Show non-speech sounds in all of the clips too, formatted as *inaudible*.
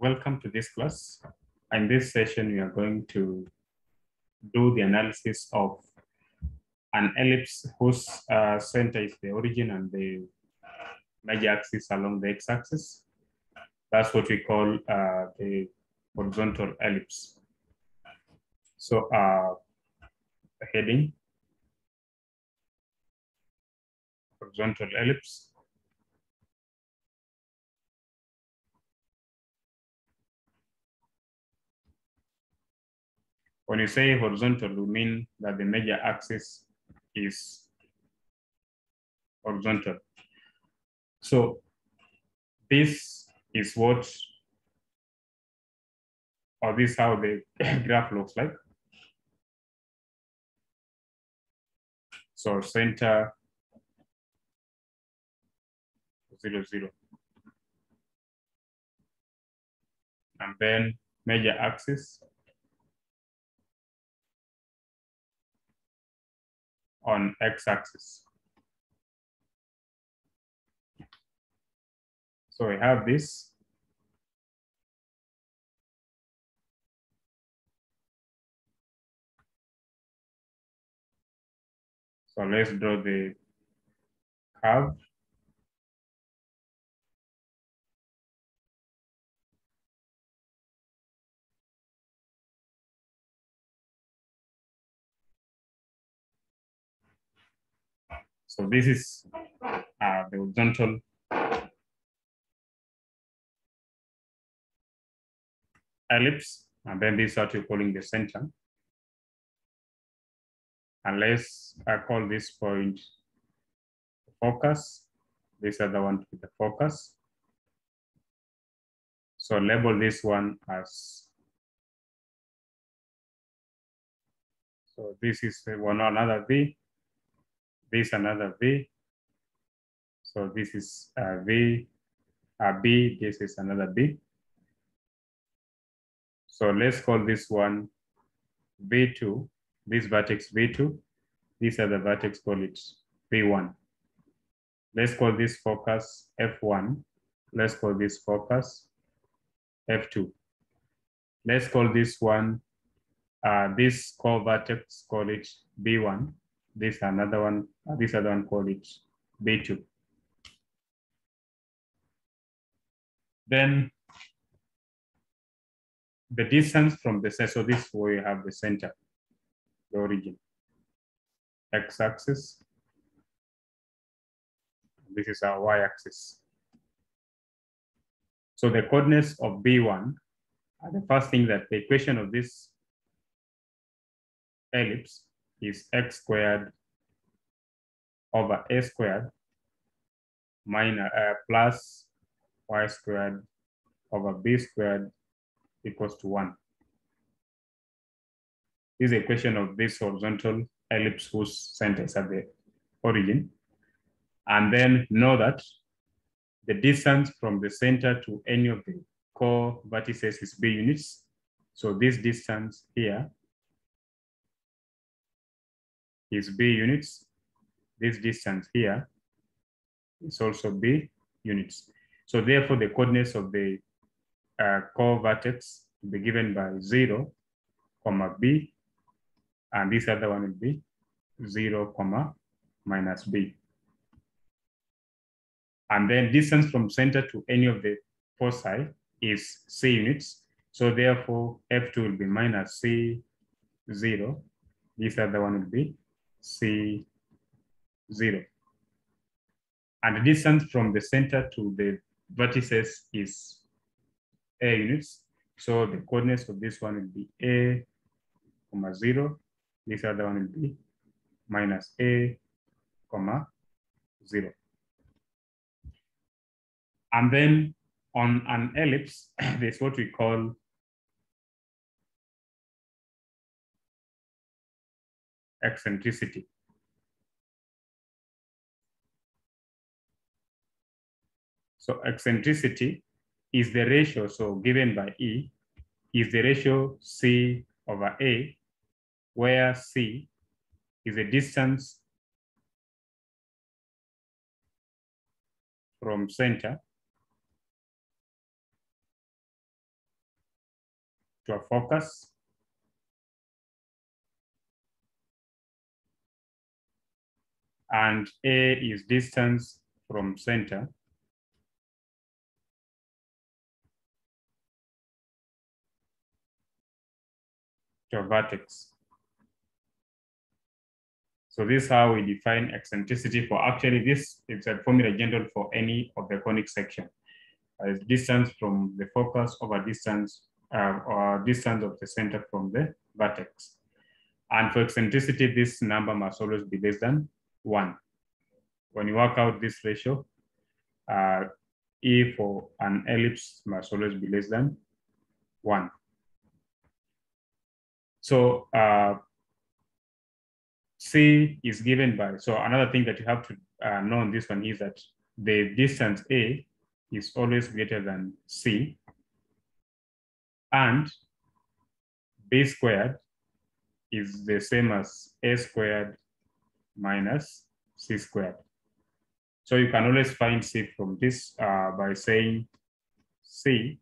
welcome to this class. In this session, we are going to do the analysis of an ellipse whose uh, center is the origin and the major axis along the x-axis. That's what we call uh, the horizontal ellipse. So uh, heading, horizontal ellipse. When you say horizontal, you mean that the major axis is horizontal. So this is what, or this how the *coughs* graph looks like. So center zero zero. And then major axis on x-axis. So we have this. So let's draw the curve. So this is uh, the horizontal ellipse, and then this is what you're calling the center. And let's uh, call this point focus, this other one to be the focus. So label this one as, so this is one another V, this another V. So this is a V, a B, this is another B. So let's call this one V2, this vertex V2. These are the vertex, call it V1. Let's call this focus F1. Let's call this focus F2. Let's call this one, uh, this co-vertex, call it B1 this another one, uh, this other one called it B2. Then the distance from the center, so this where you have the center, the origin, x-axis. This is our y-axis. So the coordinates of B1 are the first thing that the equation of this ellipse is x squared over a squared minus uh, plus y squared over b squared equals to one. This is a equation of this horizontal ellipse whose center is at the origin. And then know that the distance from the center to any of the co-vertices is b units. So this distance here is b units. This distance here is also b units. So therefore, the coordinates of the uh, co-vertex will be given by 0, comma b, and this other one will be 0, comma minus b. And then distance from center to any of the foci is c units. So therefore, f2 will be minus c 0. This other one will be C zero. And the distance from the center to the vertices is A units. So the coordinates of this one will be A, comma zero. This other one will be minus A, comma zero. And then on an ellipse, *coughs* there's what we call eccentricity. So eccentricity is the ratio, so given by E, is the ratio C over A, where C is the distance from center to a focus. And A is distance from center. to vertex. So this is how we define eccentricity for actually this is a formula general for any of the conic section. Uh, distance from the focus over distance uh, or distance of the center from the vertex. And for eccentricity, this number must always be less than one. When you work out this ratio, uh, E for an ellipse must always be less than one. So uh, C is given by, so another thing that you have to uh, know on this one is that the distance A is always greater than C and B squared is the same as A squared minus C squared. So you can always find C from this uh, by saying C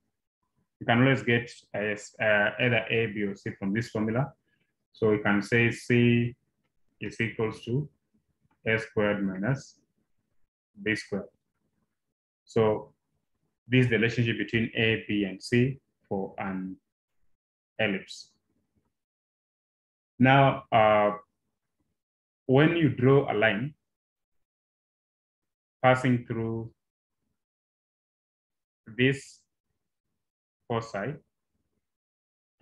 you can always get as, uh, either A, B, or C from this formula. So we can say C is equals to A squared minus B squared. So this is the relationship between A, B, and C for an ellipse. Now, uh, when you draw a line passing through this foci,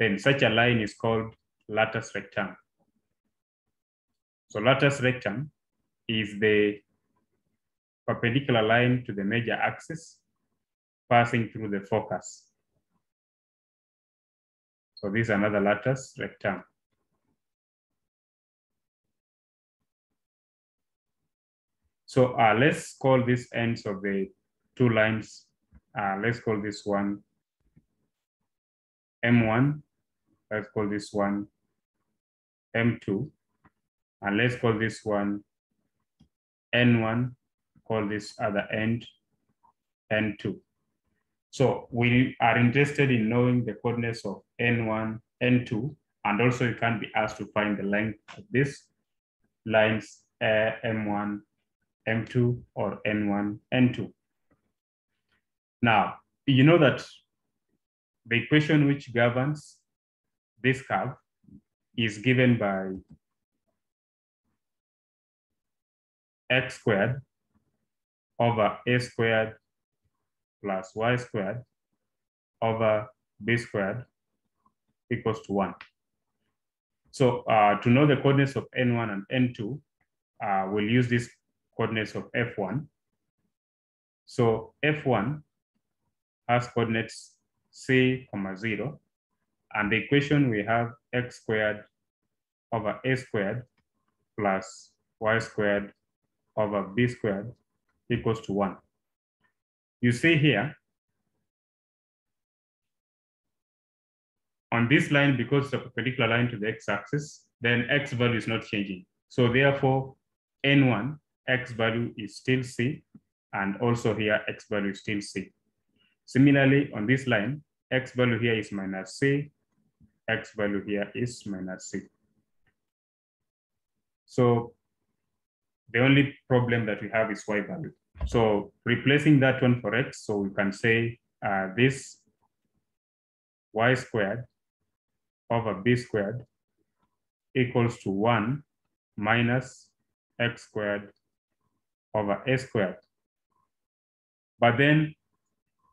then such a line is called latus rectum. So latus rectum is the perpendicular line to the major axis passing through the focus. So this is another latus rectum. So uh, let's call these ends of the two lines, uh, let's call this one M1, let's call this one M2, and let's call this one N1, call this other end N2. So we are interested in knowing the coordinates of N1, N2, and also you can be asked to find the length of these lines uh, M1, M2, or N1, N2. Now, you know that the equation which governs this curve is given by x squared over a squared plus y squared over b squared equals to one. So uh, to know the coordinates of n1 and n2, uh, we'll use these coordinates of f1. So f1 has coordinates c comma 0. And the equation we have x squared over a squared plus y squared over b squared equals to 1. You see here, on this line, because it's a perpendicular line to the x-axis, then x value is not changing. So therefore, n1, x value is still c, and also here, x value is still c. Similarly, on this line, x value here is minus c, x value here is minus c. So the only problem that we have is y value. So replacing that one for x, so we can say uh, this y squared over b squared equals to 1 minus x squared over a squared. But then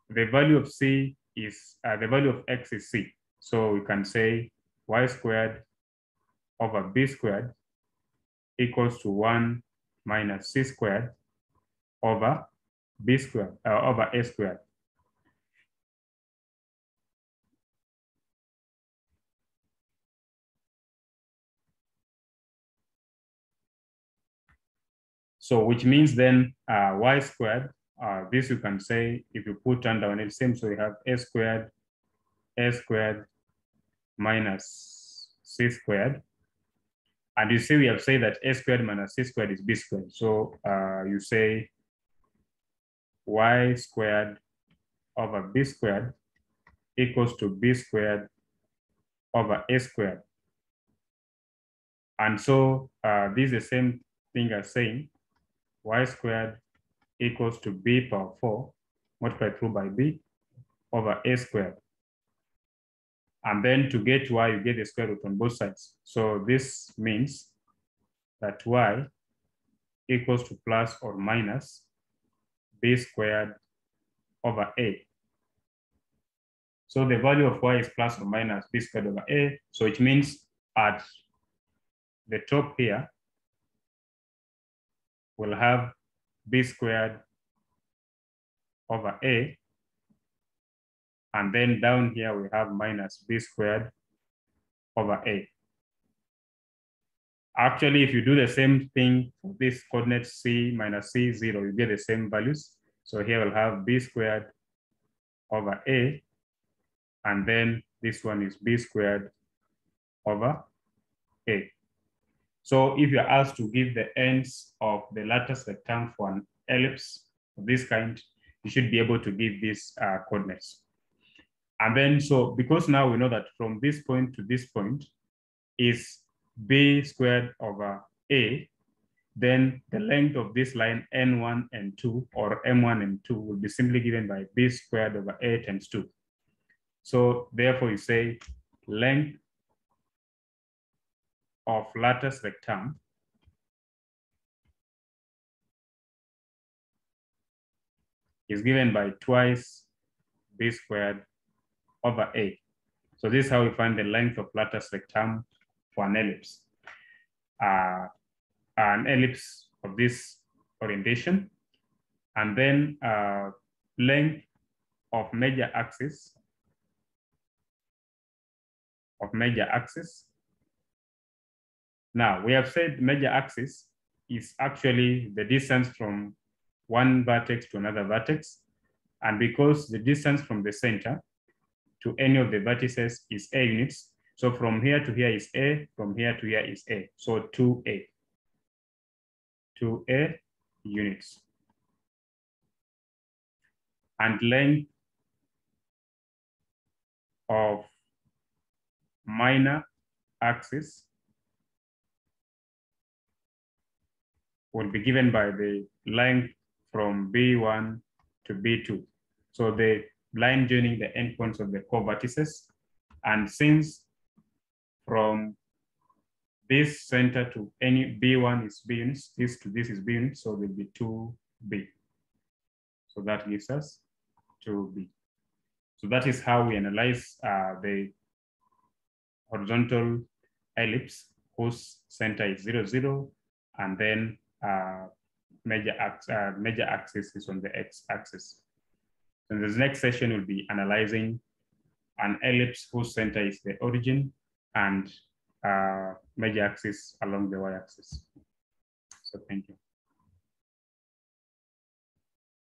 the value of c is uh, the value of x is c. So we can say y squared over b squared equals to 1 minus c squared over b squared uh, over a squared. So which means then uh, y squared uh, this you can say if you put under an LCM, so you have a squared, a squared minus c squared. And you see we have said that a squared minus c squared is b squared. So uh, you say y squared over b squared equals to b squared over a squared. And so uh, this is the same thing as saying y squared equals to b power 4 multiplied through by b over a squared. And then to get y, you get the square root on both sides. So this means that y equals to plus or minus b squared over a. So the value of y is plus or minus b squared over a. So it means at the top here, we'll have b squared over a. And then down here, we have minus b squared over a. Actually, if you do the same thing for this coordinate c minus c zero, you get the same values. So here we'll have b squared over a, and then this one is b squared over a. So if you're asked to give the ends of the latus rectum for an ellipse of this kind, you should be able to give these uh, coordinates. And then, so because now we know that from this point to this point is b squared over a, then the length of this line n1 and 2 or m1 and 2 will be simply given by b squared over a times 2. So therefore you say length of latus rectum is given by twice b squared over a. So this is how we find the length of latus rectum for an ellipse. Uh, an ellipse of this orientation, and then uh, length of major axis of major axis. Now, we have said major axis is actually the distance from one vertex to another vertex. And because the distance from the center to any of the vertices is A units, so from here to here is A, from here to here is A, so 2A. 2A units. And length of minor axis will be given by the length from B1 to B2. So the line joining the endpoints of the co-vertices. And since from this center to any B1 is B units, this to this is B units, so there'll be 2B. So that gives us 2B. So that is how we analyze uh, the horizontal ellipse whose center is zero, zero, and then uh, major, uh, major axis is on the x-axis. And the next session will be analyzing an ellipse whose center is the origin and uh, major axis along the y-axis. So thank you.